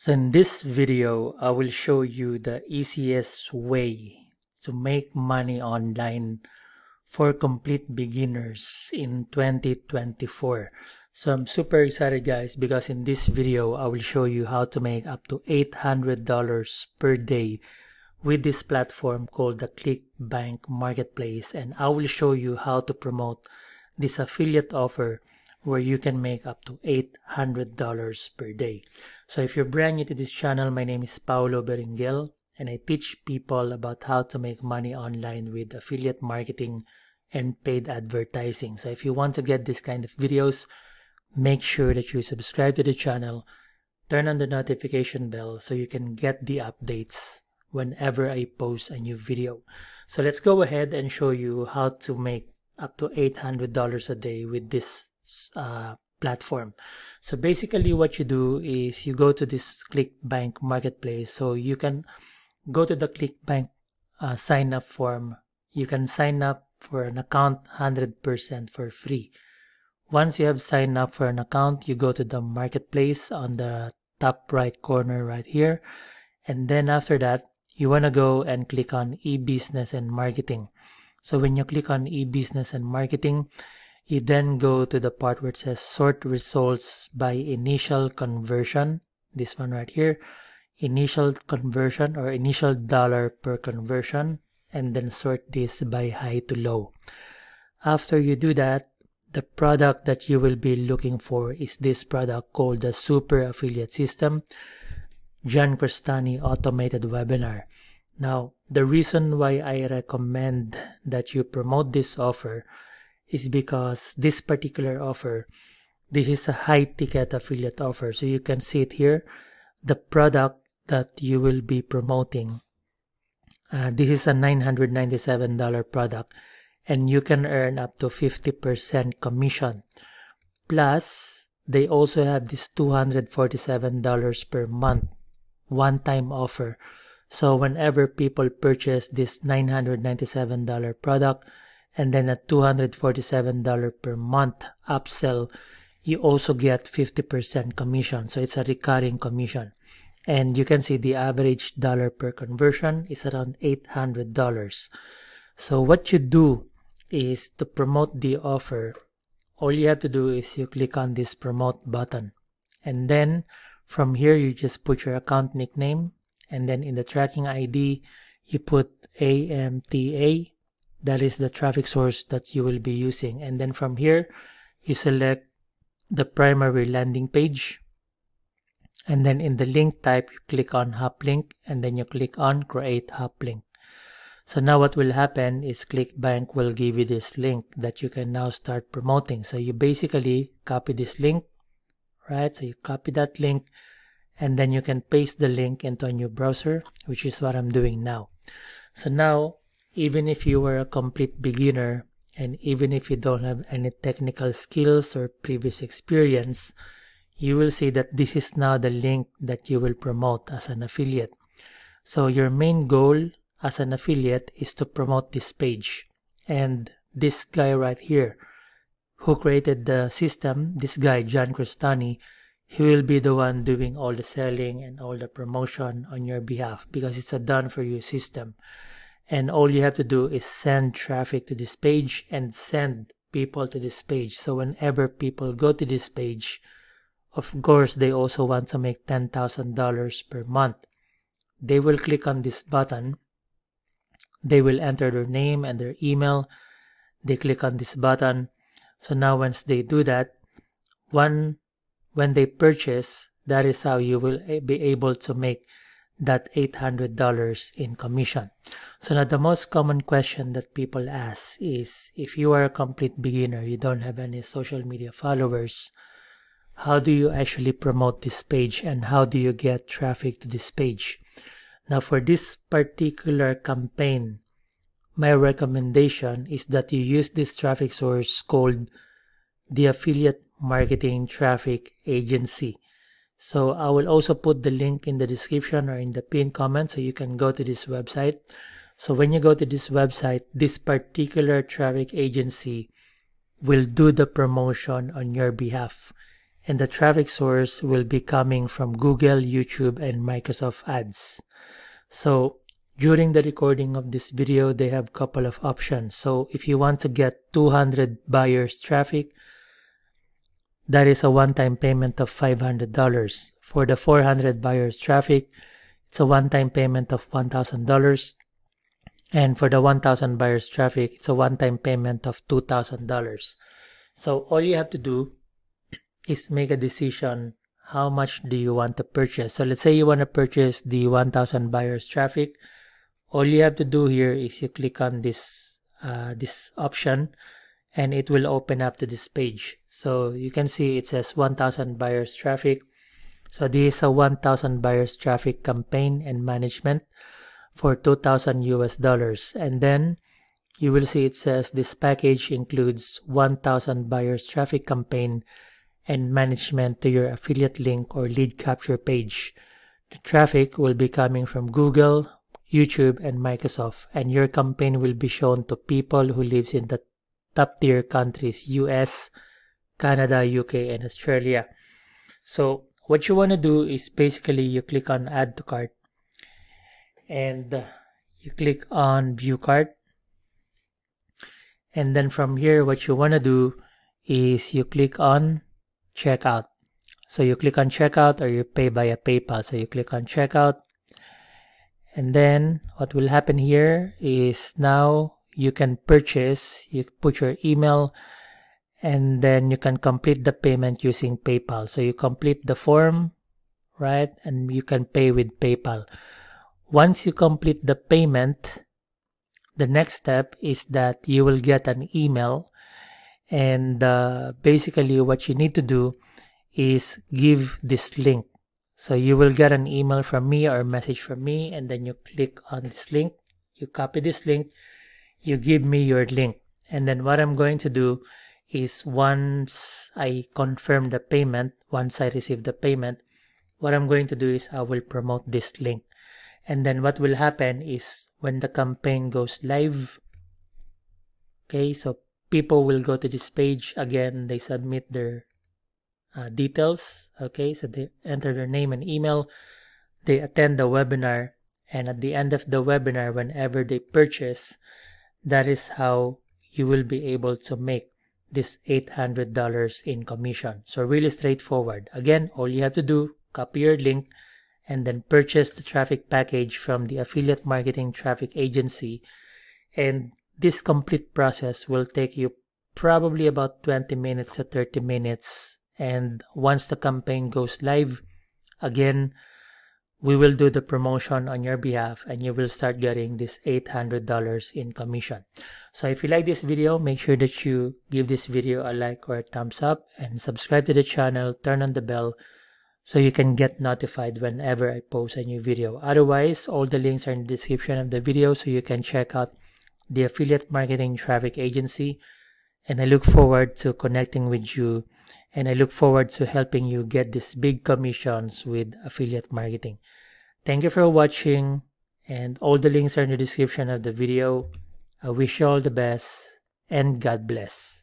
So in this video, I will show you the easiest way to make money online for complete beginners in 2024. So I'm super excited guys because in this video, I will show you how to make up to $800 per day with this platform called the ClickBank Marketplace and I will show you how to promote this affiliate offer where you can make up to $800 per day. So if you're brand new to this channel, my name is Paolo Beringuel and I teach people about how to make money online with affiliate marketing and paid advertising. So if you want to get this kind of videos, make sure that you subscribe to the channel, turn on the notification bell so you can get the updates whenever I post a new video. So let's go ahead and show you how to make up to $800 a day with this uh, platform. So basically what you do is you go to this ClickBank marketplace. So you can go to the ClickBank uh, sign up form. You can sign up for an account 100% for free. Once you have signed up for an account, you go to the marketplace on the top right corner right here. And then after that, you want to go and click on e-business and marketing. So when you click on e-business and marketing, you then go to the part where it says sort results by initial conversion. This one right here. Initial conversion or initial dollar per conversion. And then sort this by high to low. After you do that, the product that you will be looking for is this product called the Super Affiliate System, John Crestani Automated Webinar. Now, the reason why I recommend that you promote this offer is because this particular offer, this is a high ticket affiliate offer. So you can see it here, the product that you will be promoting. Uh, this is a $997 product and you can earn up to 50% commission. Plus, they also have this $247 per month one-time offer. So whenever people purchase this $997 product, and then a $247 per month upsell, you also get 50% commission. So it's a recurring commission. And you can see the average dollar per conversion is around $800. So what you do is to promote the offer. All you have to do is you click on this promote button. And then from here, you just put your account nickname. And then in the tracking ID, you put AMTA that is the traffic source that you will be using. And then from here you select the primary landing page. And then in the link type you click on hop link and then you click on create hop link so now what will happen is clickbank will give you this link that you can now start promoting. So you basically copy this link right? So you copy that link and then you can paste the link into a new browser which is what i'm doing now. So now even if you were a complete beginner and even if you don't have any technical skills or previous experience, you will see that this is now the link that you will promote as an affiliate. So your main goal as an affiliate is to promote this page. And this guy right here, who created the system, this guy, John Crestani, he will be the one doing all the selling and all the promotion on your behalf because it's a done for you system and all you have to do is send traffic to this page and send people to this page. So whenever people go to this page of course they also want to make $10,000 per month. They will click on this button. They will enter their name and their email. They click on this button. So now once they do that one when they purchase that is how you will be able to make that $800 in commission. So now the most common question that people ask is if you are a complete beginner, you don't have any social media followers, how do you actually promote this page and how do you get traffic to this page? Now for this particular campaign, my recommendation is that you use this traffic source called the affiliate marketing traffic agency. So I will also put the link in the description or in the pinned comment so you can go to this website. So when you go to this website, this particular traffic agency will do the promotion on your behalf. and the traffic source will be coming from Google, YouTube, and Microsoft Ads. So during the recording of this video, they have a couple of options. So if you want to get 200 buyers traffic, that is a one-time payment of $500. For the 400 buyers traffic, it's a one-time payment of $1,000. And for the 1000 buyers traffic, it's a one-time payment of $2,000. So all you have to do is make a decision how much do you want to purchase. So let's say you want to purchase the 1000 buyers traffic. All you have to do here is you click on this uh, this option and it will open up to this page. So you can see it says 1000 buyers traffic. So this is a 1000 buyers traffic campaign and management for 2000 US dollars. And then you will see it says this package includes 1000 buyers traffic campaign and management to your affiliate link or lead capture page. The traffic will be coming from Google, YouTube, and Microsoft, and your campaign will be shown to people who lives in the top tier countries US, Canada, UK, and Australia. So what you want to do is basically you click on add to cart and uh, you click on view cart and then from here what you want to do is you click on checkout. So you click on checkout or you pay via PayPal. So you click on checkout. And then what will happen here is now you can purchase, you put your email, and then you can complete the payment using PayPal. So you complete the form, right? And you can pay with PayPal. Once you complete the payment, the next step is that you will get an email and uh, basically what you need to do is give this link so you will get an email from me or a message from me and then you click on this link you copy this link you give me your link. And then what i'm going to do is once i confirm the payment once i receive the payment what i'm going to do is i will promote this link. And then what will happen is when the campaign goes live okay so people will go to this page again. They submit their uh, details okay so they enter their name and email. They attend the webinar. And at the end of the webinar whenever they purchase that is how you will be able to make this $800 in commission. So really straightforward. Again all you have to do copy your link and then purchase the traffic package from the affiliate marketing traffic agency. And this complete process will take you probably about 20 minutes to 30 minutes. And once the campaign goes live, again, we will do the promotion on your behalf and you will start getting this $800 in commission. So if you like this video, make sure that you give this video a like or a thumbs up and subscribe to the channel, turn on the bell so you can get notified whenever I post a new video. Otherwise, all the links are in the description of the video so you can check out the Affiliate Marketing Traffic Agency. And I look forward to connecting with you and I look forward to helping you get these big commissions with affiliate marketing. Thank you for watching and all the links are in the description of the video. I wish you all the best and God bless.